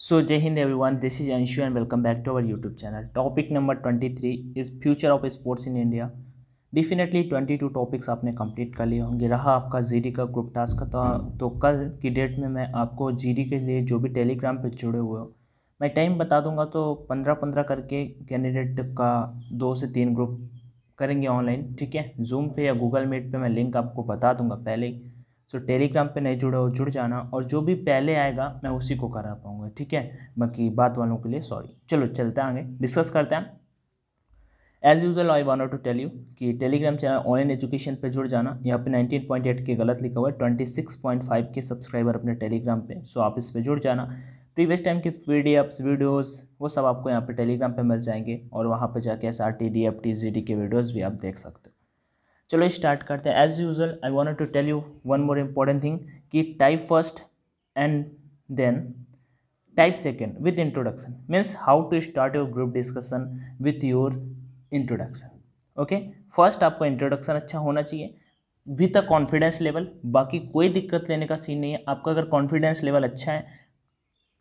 So, Jai Hind this is is and welcome back to to our YouTube channel. Topic number 23 is future of sports in India. Definitely twenty two topics आपने complete कर लिए होंगे। रहा आपका GD का group task तो, तो कल की डेट में मैं आपको जीडी के लिए जो भी टेलीग्राम पे जुड़े हुए हो मैं टाइम बता दूँगा तो पंद्रह पंद्रह करके कैंडिडेट का दो से तीन ग्रुप करेंगे ऑनलाइन ठीक है? जूम पे या गूगल मीट पे मैं लिंक आपको बता दूँगा पहले ही। सो टेलीग्राम पे नहीं जुड़े हो, जुड़ जाना और जो भी पहले आएगा, मैं उसी को करा पाऊँगा, ठीक है? बाकी बात वालों के लिए सॉरी चलो, चलते आगे. डिस्कस करते हैं. As usual I want to tell you कि टेलीग्राम चैनल ऑनलाइन एजुकेशन पे जुड़ जाना. यहाँ पे 19.8 के गलत लिखा हुआ है 26.5 के सब्सक्राइबर अपने टेलीग्राम पे. सो आप इस पर जुड़ जाना. प्रीवियस टाइम के पी डी एफ्स वीडियोज़ वो सब आपको यहाँ पे टेलीग्राम पे मिल जाएँगे और वहाँ पे जाके S R T D F T G D के वीडियोज़ भी आप देख सकते हो. चलो स्टार्ट करते हैं. As usual I want to tell you one more important thing कि type first and then type second with introduction means how to start your group discussion with your introduction okay first आपको introduction अच्छा होना चाहिए. With a confidence level बाकी कोई दिक्कत लेने का सीन नहीं है. आपका अगर कॉन्फिडेंस लेवल अच्छा है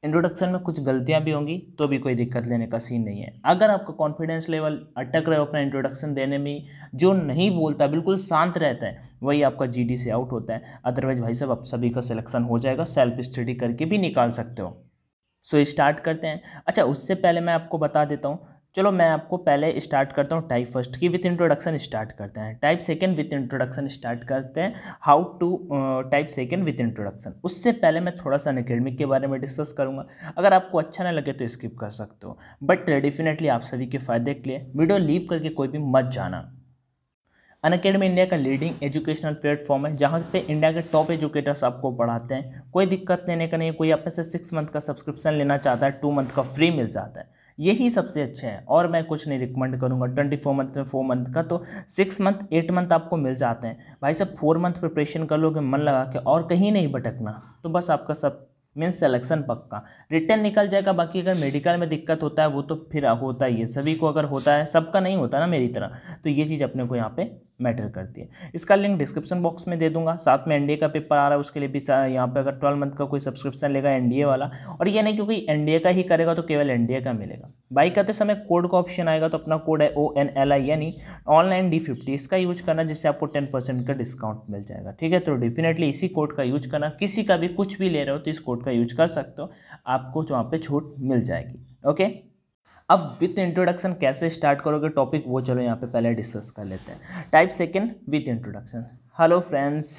इंट्रोडक्शन में कुछ गलतियाँ भी होंगी तो भी कोई दिक्कत लेने का सीन नहीं है। अगर आपका कॉन्फिडेंस लेवल अटक रहे हो अपना इंट्रोडक्शन देने में जो नहीं बोलता बिल्कुल शांत रहता है वही आपका जीडी से आउट होता है। अदरवाइज़ भाई साहब आप सभी का सिलेक्शन हो जाएगा सेल्फ स्टडी करके भी निकाल सकते हो। सो so, स्टार्ट करते हैं। अच्छा उससे पहले मैं आपको बता देता हूँ चलो मैं आपको पहले स्टार्ट करता हूँ टाइप फ़र्स्ट की विथ इंट्रोडक्शन स्टार्ट करते हैं। Type second with introduction start करते हैं। How to type second with introduction उससे पहले मैं थोड़ा सा अकेडमिक के बारे में डिस्कस करूँगा। अगर आपको अच्छा ना लगे तो स्किप कर सकते हो। बट डेफिनेटली आप सभी के फ़ायदे के लिए वीडियो लीव करके कोई भी मत जाना। अन अकेडमी इंडिया का लीडिंग एजुकेशनल प्लेटफॉर्म है, जहाँ पे इंडिया के टॉप एजुकेटर्स आपको पढ़ाते हैं। कोई दिक्कत लेने का नहीं कोई अपने से सिक्स मंथ का सब्सक्रिप्शन लेना चाहता है टू मंथ का फ्री मिल जाता है। यही सबसे अच्छा है। और मैं कुछ नहीं रिकमेंड करूँगा। ट्वेंटी फोर मंथ में फोर मंथ का तो सिक्स मंथ एट मंथ आपको मिल जाते हैं। भाई सब फोर मंथ प्रिपरेशन कर लोगे, मन लगा के और कहीं नहीं भटकना। तो बस आपका सब मीन्स सेलेक्शन पक्का। रिटर्न निकल जाएगा, बाकी अगर मेडिकल में दिक्कत होता है, वो तो फिर होता ही है। सभी को अगर होता है, सबका नहीं होता ना मेरी तरह तो ये चीज़ अपने को यहाँ पे मैटर करती है। इसका लिंक डिस्क्रिप्शन बॉक्स में दे दूँगा। साथ में एनडीए का पेपर आ रहा है, उसके लिए भी यहाँ पे अगर ट्वेल्व मंथ का कोई सब्सक्रिप्शन लेगा एनडीए वाला। और ये नहीं, क्योंकि एनडीए का ही करेगा तो केवल एनडीए का मिलेगा। बाई करते समय कोड का ऑप्शन आएगा तो अपना कोड है ओ एन एल आई यानी ऑनलाइन डी फिफ्टी इसका यूज़ करना जिससे आपको टेन परसेंट का डिस्काउंट मिल जाएगा। ठीक है तो डेफिनेटली इसी कोड का यूज़ करना। किसी का भी कुछ भी ले रहे हो तो इस कोड का यूज़ कर सकते हो। आपको वहाँ पर छूट मिल जाएगी। ओके अब विथ इंट्रोडक्शन कैसे स्टार्ट करोगे टॉपिक वो चलो यहाँ पे पहले डिस्कस कर लेते हैं। Type second with introduction hello friends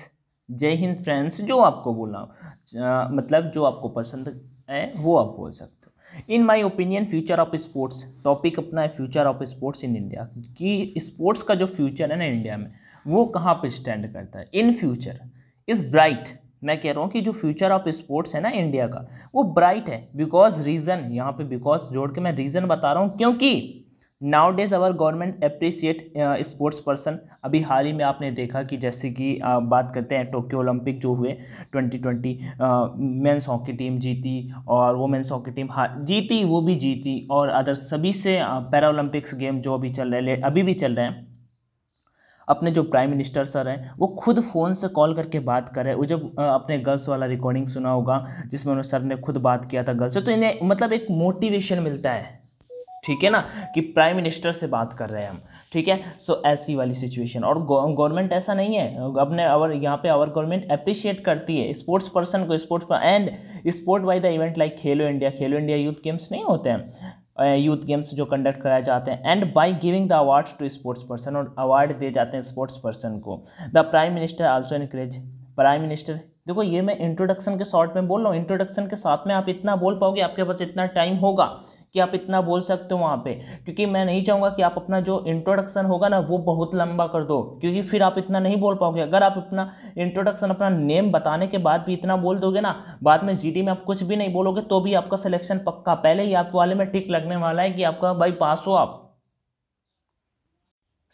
जय हिंद फ्रेंड्स जो आपको बोलना हो मतलब जो आपको पसंद है, वो आप बोल सकते हो। In my opinion future of sports topic अपना है future of sports in India कि स्पोर्ट्स का जो फ्यूचर है ना इंडिया में, वो कहाँ पर स्टैंड करता है? इन फ्यूचर इज़ ब्राइट मैं कह रहा हूँ कि जो फ्यूचर ऑफ़ स्पोर्ट्स है ना इंडिया का, वो ब्राइट है बिकॉज़ रीज़न यहाँ पे बिकॉज़ जोड़ के मैं रीज़न बता रहा हूँ, क्योंकि nowadays our government appreciate sports person अभी हाल ही में आपने देखा कि जैसे कि बात करते हैं टोक्यो ओलंपिक जो हुए 2020 मेंस हॉकी टीम जीती और वोमेंस हॉकी टीम हा जीती, वो भी जीती और अदर सभी से पैरा ओलंपिक्स गेम जो अभी चल रहे हैं अभी भी चल रहे हैं अपने जो प्राइम मिनिस्टर सर हैं वो खुद फ़ोन से कॉल करके बात कर रहे हैं। वो जब अपने गर्ल्स वाला रिकॉर्डिंग सुना होगा जिसमें उन्होंने सर ने खुद बात किया था गर्ल्स से तो इन्हें मतलब एक मोटिवेशन मिलता है। ठीक है ना? कि प्राइम मिनिस्टर से बात कर रहे हैं हम। ठीक है? सो so, ऐसी वाली सिचुएशन और गवर्नमेंट ऐसा नहीं है। अपने अवर यहाँ पे आवर गवर्नमेंट अप्रिशिएट करती है। स्पोर्ट्स पर्सन को स्पोर्ट्स पर and sport by the event like Khelo India Khelo India youth games नहीं होते हैं। यूथ गेम्स जो कंडक्ट कराए जाते हैं। And by giving the awards to sports person और अवार्ड दिए जाते हैं स्पोर्ट्स पर्सन को। The prime minister also increase prime minister देखो ये मैं इंट्रोडक्शन के शॉर्ट में बोल रहा हूँ। इंट्रोडक्शन के साथ में आप इतना बोल पाओगे, आपके पास इतना टाइम होगा। कि आप इतना बोल सकते हो वहाँ पे। क्योंकि मैं नहीं चाहूँगा कि आप अपना जो इंट्रोडक्शन होगा ना, वो बहुत लंबा कर दो। क्योंकि फिर आप इतना नहीं बोल पाओगे। अगर आप अपना इंट्रोडक्शन अपना नेम बताने के बाद भी इतना बोल दोगे ना, बाद में जी में आप कुछ भी नहीं बोलोगे तो भी आपका सिलेक्शन पक्का। पहले ही आप वाले में टिक लगने वाला है कि आपका भाई पास हो आप।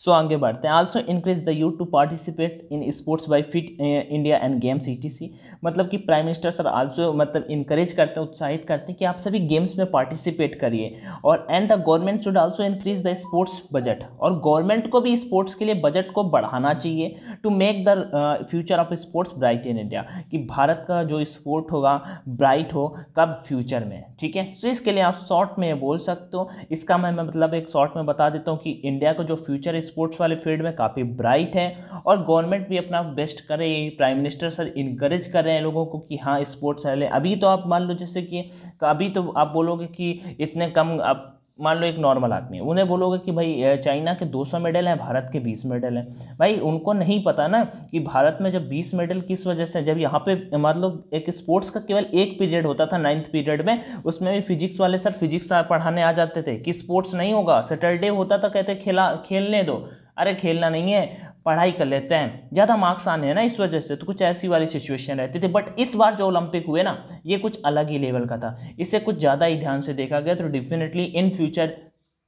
सो so, आगे बढ़ते हैं। Also increase the youth to participate in sports by fit India and games ई मतलब कि प्राइम मिनिस्टर सर आल्सो मतलब इंकरेज करते हैं उत्साहित करते हैं कि आप सभी गेम्स में पार्टिसिपेट करिए। और and the government should also increase the sports budget और गवर्नमेंट को भी स्पोर्ट्स के लिए बजट को बढ़ाना चाहिए। To make the future of sports bright in India कि भारत का जो स्पोर्ट होगा ब्राइट हो, कब फ्यूचर में? ठीक है? सो इसके लिए आप शॉर्ट में बोल सकते हो। इसका मैं मतलब एक शॉर्ट में बता देता हूँ कि इंडिया का जो फ्यूचर स्पोर्ट्स वाले फ़ील्ड में काफ़ी ब्राइट है और गवर्नमेंट भी अपना बेस्ट करे प्राइम मिनिस्टर सर इनक्रेज कर रहे हैं लोगों को कि हाँ स्पोर्ट्स वाले, अभी तो आप मान लो जैसे कि, अभी तो आप बोलोगे कि इतने कम आप मान लो एक नॉर्मल आदमी है, उन्हें बोलोगे कि भाई चाइना के 200 मेडल हैं, भारत के 20 मेडल हैं। भाई, उनको नहीं पता ना कि भारत में जब 20 मेडल किस वजह से, जब यहाँ पे मतलब एक स्पोर्ट्स का केवल एक पीरियड होता था नाइन्थ पीरियड में, उसमें भी फिजिक्स वाले सर फिजिक्स पढ़ाने आ जाते थे कि स्पोर्ट्स नहीं होगा सैटरडे होता था कहते खेला, खेलने दो। अरे खेलना नहीं है, पढ़ाई कर लेते हैं। ज़्यादा मार्क्स आने हैं ना इस वजह से तो कुछ ऐसी वाली सिचुएशन रहती थी। बट इस बार जो ओलंपिक हुए ना, ये कुछ अलग ही लेवल का था। इसे कुछ ज़्यादा ही ध्यान से देखा गया तो डेफिनेटली इन फ्यूचर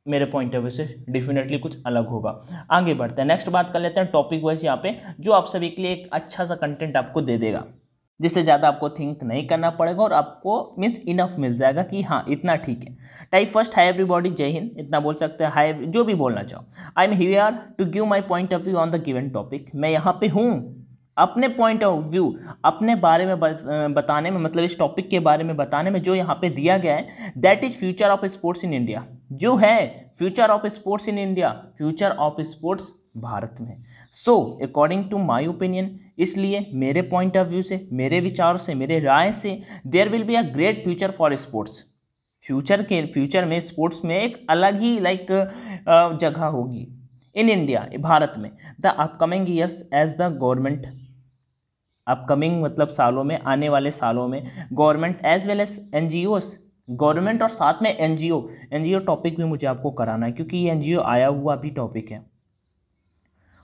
मेरे पॉइंट ऑफ़ व्यू से डेफिनेटली कुछ अलग होगा। आगे बढ़ते हैं। नेक्स्ट बात कर लेते हैं टॉपिक वाइज यहाँ पे, जो आप सभी के लिए एक अच्छा सा कंटेंट आपको दे देगा। जिससे ज़्यादा आपको थिंक नहीं करना पड़ेगा और आपको मीन्स इनफ मिल जाएगा कि हाँ इतना ठीक है। टाइप फ़र्स्ट हाई एवरीबॉडी जय हिंद। इतना बोल सकते हैं हाई जो भी बोलना चाहो। I am here to give my point of view on the given topic मैं यहाँ पे हूँ। अपने पॉइंट ऑफ़ व्यू अपने बारे में बताने में मतलब इस टॉपिक के बारे में बताने में जो यहाँ पे दिया गया है that is future of sports in India जो है future of sports in India future of sports Bharat में। So according to my opinion इसलिए मेरे पॉइंट ऑफ़ व्यू से, मेरे विचार से, मेरे राय से there will be a great future for sports future के फ्यूचर में स्पोर्ट्स में एक अलग ही लाइक जगह होगी. इन इंडिया भारत में the upcoming years as the government upcoming मतलब सालों में, आने वाले सालों में government as well as an government और साथ में एन जी टॉपिक भी मुझे आपको कराना है, क्योंकि ये NGO आया हुआ भी टॉपिक है.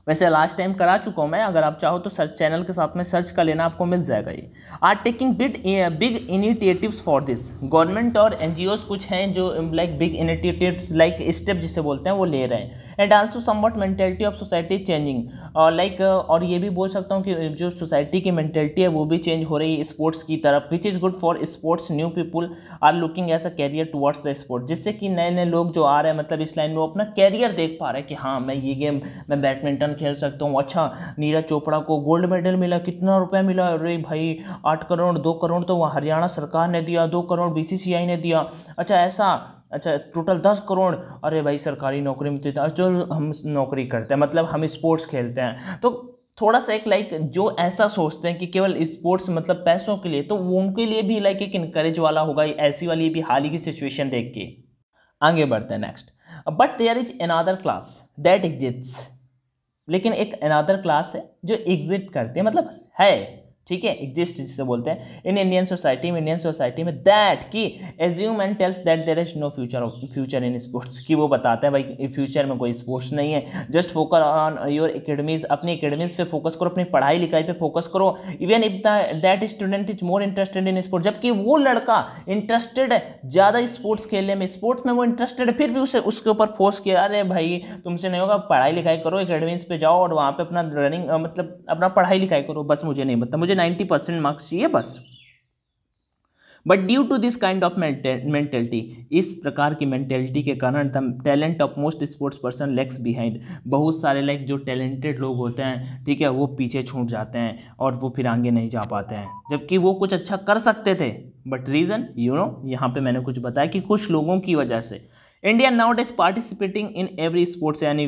वैसे लास्ट टाइम करा चुका हूँ मैं, अगर आप चाहो तो सर्च चैनल के साथ में सर्च कर लेना, आपको मिल जाएगा ये। Are taking big big initiatives for this government और एन कुछ हैं जो like big initiatives like step जिसे बोलते हैं, वो ले रहे हैं। And also somewhat mentality of society changing और लाइक और ये भी बोल सकता हूँ कि जो सोसाइटी की मैंटेलिटी है, वो भी चेंज हो रही है स्पोर्ट्स की तरफ़ which is good for sports new people are looking as a career towards the sport जिससे कि नए नए लोग जो आ रहे हैं मतलब इस लाइन में वो अपना कैरियर देख पा रहे हैं कि हाँ मैं ये गेम मैं बैडमिंटन बैडमिंटन खेल सकता हूँ। अच्छा नीरज चोपड़ा को गोल्ड मेडल मिला, कितना रुपया मिला? अरे भाई, आठ करोड़, दो करोड़ तो वह हरियाणा सरकार ने दिया, दो करोड़ बीसीसीआई ने दिया। अच्छा ऐसा अच्छा टोटल दस करोड़। अरे भाई, सरकारी नौकरी मिलती था चलो हम नौकरी करते हैं मतलब हम स्पोर्ट्स खेलते हैं। तो थोड़ा सा एक लाइक जो ऐसा सोचते हैं कि केवल स्पोर्ट्स मतलब पैसों के लिए तो वो उनके लिए भी लाइक एक इनकरेज वाला होगा ऐसी वाली भी हाल ही की सिचुएशन देख के। आगे बढ़ते हैं next but there is another class that exits लेकिन एक अनादर क्लास है जो एग्जिट करते हैं मतलब है। ठीक है? एग्जिस्ट जिसे बोलते हैं। इन इंडियन सोसाइटी में इंडियन सोसाइटी में दैट की assume and tells that there is no future future in sports की वो बताते हैं भाई फ्यूचर में कोई स्पोर्ट्स नहीं है। Just focus on your academies अपनी एकेडमीज पे फोकस करो, अपनी पढ़ाई लिखाई पे फोकस करो। Even if that student is more interested in sports जबकि वो लड़का इंटरेस्टेड है ज़्यादा स्पोर्ट्स खेलने में स्पोर्ट्स में वो इंटरेस्टेड है, फिर भी उसे, उसके ऊपर फोर्स किया, अरे भाई, तुमसे नहीं होगा, पढ़ाई लिखाई करो एकेडमीज पे जाओ और वहाँ पर अपना रनिंग मतलब अपना पढ़ाई लिखाई करो, बस मुझे नहीं मतलब मुझे मुझे नाइन्टी परसेंट मार्क्स चाहिए, बस। But due to this kind of mentality इस प्रकार की मेंटेलिटी के कारण the talent of most sports person lags behind बहुत सारे लाइक जो टैलेंटेड लोग होते हैं, ठीक है, वो पीछे छूट जाते हैं और वो फिर आगे नहीं जा पाते हैं। जबकि वो कुछ अच्छा कर सकते थे। बट रीज़न यू नो यहाँ पे मैंने कुछ बताया कि कुछ लोगों की वजह से। India now is participating in every sports any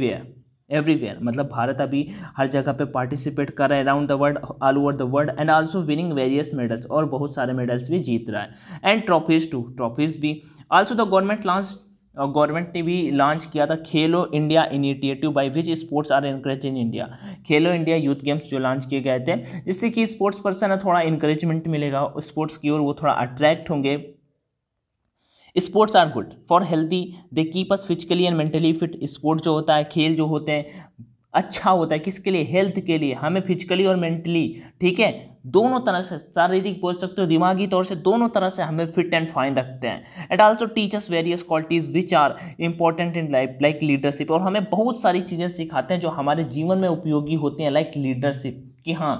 everywhere मतलब भारत अभी हर जगह पे पार्टिसिपेट कर रहा है around the world all over the world and also winning various medals और बहुत सारे मेडल्स भी जीत रहा है। एंड ट्रॉफीज टू ट्रॉफीज भी। Also the government launch government ने भी लॉन्च किया था Khelo India initiative by which sports are increase in India Khelo India youth games जो लॉन्च किए गए थे, जिससे कि स्पोर्ट्स पर्सन थोड़ा इंकरेजमेंट मिलेगा स्पोर्ट्स की ओर वो थोड़ा अट्रैक्ट होंगे। Sports are good, for healthy, they keep us physically and mentally fit. Sport जो होता है, खेल जो होते हैं अच्छा होता है, किसके लिए? हेल्थ के लिए, हमें फिजिकली और मेंटली, ठीक है? दोनों तरह से, शारीरिक बोल सकते हो, दिमागी तौर से दोनों तरह से हमें फिट एंड फाइन रखते हैं। And also teachers various qualities which are important in life like leadership और हमें बहुत सारी चीज़ें सिखाते हैं जो हमारे जीवन में उपयोगी होती हैं लाइक लीडरशिप कि हाँ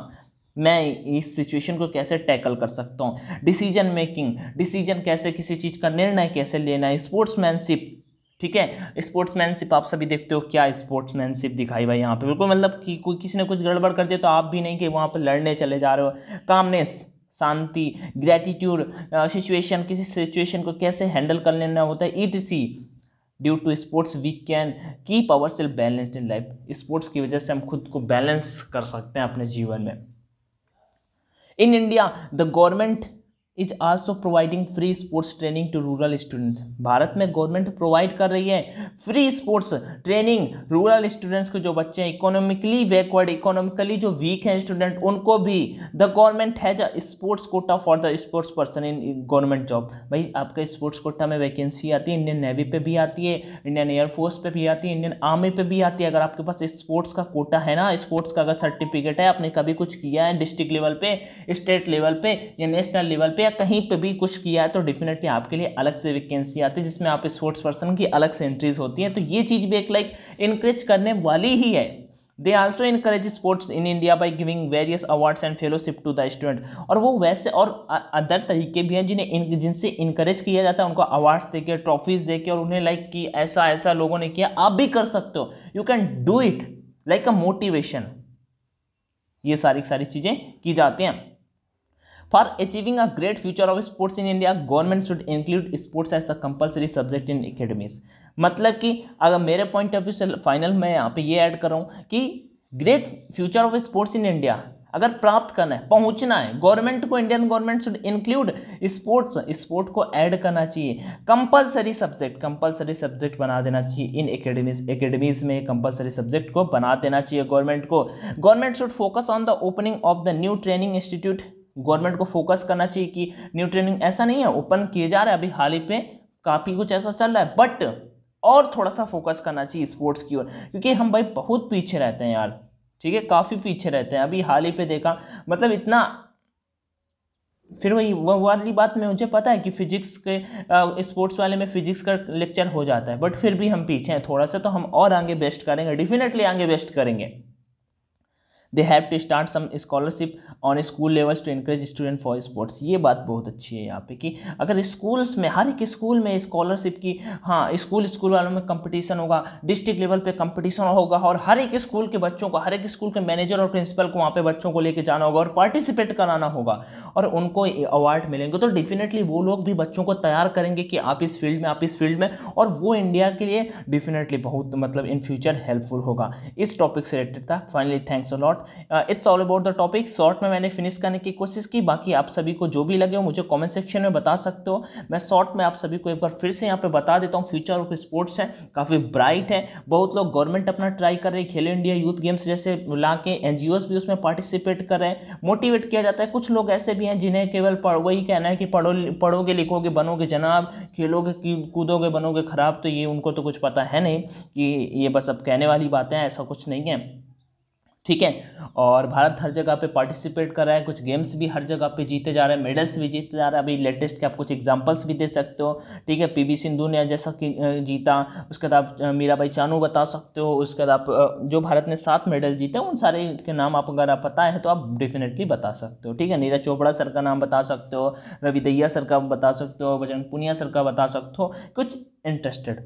मैं इस सिचुएशन को कैसे टैकल कर सकता हूँ? डिसीज़न मेकिंग डिसीज़न कैसे किसी चीज़ का निर्णय कैसे लेना है? स्पोर्ट्समैनशिप ठीक है? स्पोर्ट्समैनशिप आप सभी देखते हो, क्या स्पोर्ट्समैनशिप दिखाई भाई यहाँ पे? बिल्कुल मतलब कि कोई किसी ने कुछ गड़बड़ कर दिया तो आप भी नहीं कि वहाँ पर लड़ने चले जा रहे हो। कामनेस शांति ग्रेटिट्यूड सिचुएशन किसी सिचुएशन को कैसे हैंडल कर लेना होता है? ईट सी due to sports we can keep our self balanced in life sports की वजह से हम खुद को बैलेंस कर सकते हैं अपने जीवन में। In India the government is also providing free sports training to rural students Bharat में गवर्नमेंट प्रोवाइड कर रही है free sports training rural students को जो बच्चे हैं इकोनॉमिकली बैकवर्ड इकोनॉमिकली जो वीक हैं स्टूडेंट उनको भी the government has a sports quota for the sports person in government job भाई, आपका स्पोर्ट्स कोटा में वैकेंसी आती है इंडियन नेवी पे भी आती है इंडियन एयरफोर्स पे भी आती है इंडियन आर्मी पे भी आती है। अगर आपके पास स्पोर्ट्स का कोटा है ना स्पोर्ट्स का अगर सर्टिफिकेट है, आपने कभी कुछ किया है डिस्ट्रिक्ट लेवल पे स्टेट लेवल पे या नेशनल लेवल पे या कहीं पे भी कुछ किया है तो डेफिनेटली आपके लिए अलग से वैकेंसी आती है, जिसमें आप स्पोर्ट्स पर्सन की अलग से एंट्रीज होती हैं। तो ये चीज़ भी एक लाइक इनक्रेज करने वाली ही है। They also encourage sports in India by giving various awards and fellowship to the student और वो वैसे और अदर तरीके भी हैं जिन्हें जिनसे इनकरेज किया जाता है, उनको अवार्ड्स दे के ट्रॉफीज दे के और उन्हें लाइक कि ऐसा ऐसा लोगों ने किया, आप भी कर सकते हो। You can do it like a motivation ये सारी सारी चीज़ें की जाती हैं। For achieving a great future of sports in India government should include sports as a compulsory subject in academies मतलब कि अगर मेरे पॉइंट ऑफ़ व्यू से फाइनल मैं यहाँ पे ये ऐड कर रहा हूँ कि great future of sports in India अगर प्राप्त करना है, पहुँचना है गवर्नमेंट को Indian government should include sports sport को ऐड करना चाहिए। कंपलसरी सब्जेक्ट कंपलसरी सब्जेक्ट बना देना चाहिए इन एकेडमीज एकेडमीज में कंपलसरी सब्जेक्ट को बना देना चाहिए गवर्नमेंट को। Government should focus on the opening of the new training institute government को फोकस करना चाहिए कि न्यू ट्रेनिंग ऐसा नहीं है, ओपन किए जा रहा है, अभी हाल ही पे काफ़ी कुछ ऐसा चल रहा है, बट और थोड़ा सा फोकस करना चाहिए स्पोर्ट्स की ओर, क्योंकि हम भाई बहुत पीछे रहते हैं यार, ठीक है, काफ़ी पीछे रहते हैं, अभी हाल ही पे देखा मतलब इतना, फिर वही, वो वाली बात में मुझे पता है कि फिजिक्स के स्पोर्ट्स वाले में फिजिक्स का लेक्चर हो जाता है बट फिर भी हम पीछे हैं, थोड़ा सा तो हम और आगे बेस्ट करेंगे डेफिनेटली आगे बेस्ट करेंगे। They have to start some scholarship on school levels to increase student for sports ये बात बहुत अच्छी है यहाँ पे कि अगर स्कूल्स में, हर एक स्कूल में स्कॉलरशिप की हाँ स्कूल स्कूल वालों में कंपटीशन होगा डिस्ट्रिक्ट लेवल पे कंपटीशन होगा और हर एक स्कूल के बच्चों को, हर एक स्कूल के मैनेजर और प्रिंसिपल को वहाँ पे बच्चों को लेकर जाना होगा और पार्टिसिपेट कराना होगा और उनको अवार्ड मिलेंगे। तो डेफिनेटली वो लोग भी बच्चों को तैयार करेंगे कि आप इस फ़ील्ड में, आप इस फ़ील्ड में और वो इंडिया के लिए डेफिनेटली बहुत मतलब इन फ्यूचर हेल्पफुल होगा। इस टॉपिक से रिलेटेड था। Finally thanks it's all about the topic short में मैंने फिनिश करने की कोशिश की। बाकी आप सभी को जो भी लगे हो, मुझे कमेंट सेक्शन में बता सकते हो। मैं शॉर्ट में आप सभी को एक बार फिर से यहाँ पे बता देता हूँ। फ्यूचर ऑफ़ स्पोर्ट्स है, काफ़ी ब्राइट है। बहुत लोग गवर्नमेंट अपना ट्राई कर रहे हैं। खेलो इंडिया यूथ गेम्स जैसे ला के एन भी उसमें पार्टिसिपेट कर रहे हैं। मोटिवेट किया जाता है। कुछ लोग ऐसे भी हैं जिन्हें केवल वही कहना है कि पढ़ो, पढ़ोगे, लिखोगे, बनोगे जनाब। खेलोगे कूदोगे, बनोगे खराब तो ये उनको तो कुछ पता है नहीं कि ये बस अब कहने वाली बातें हैं, ऐसा कुछ नहीं है। ठीक है? और भारत हर जगह पे पार्टिसिपेट कर रहा है, कुछ गेम्स भी हर जगह पे जीते जा रहे हैं मेडल्स भी जीते जा रहे हैं। अभी लेटेस्ट के आप कुछ एग्जांपल्स भी दे सकते हो, ठीक है? पीवी सिंधु ने जैसा कि जीता, उसके बाद आप मीराबाई चानू बता सकते हो, उसके बाद आप जो भारत ने सात मेडल जीते उन सारे के नाम आप अगर आप पता है तो आप डेफिनेटली बता सकते हो, ठीक है? नीरज चोपड़ा सर का नाम बता सकते हो, रवि दैया सर का बता सकते हो, बजरंग पुनिया सर का बता सकते हो, कुछ इंटरेस्टेड।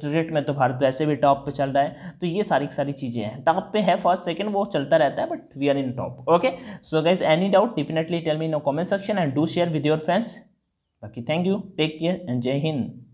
क्रिकेट में तो भारत वैसे भी टॉप पे चल रहा है तो ये सारी सारी चीज़ें हैं। टॉप पे है, फ़र्स्ट, सेकंड, वो चलता रहता है but we are in top okay so guys any doubt definitely tell me no comment section and do share with your friends बाकी thank you take care and जय हिंद।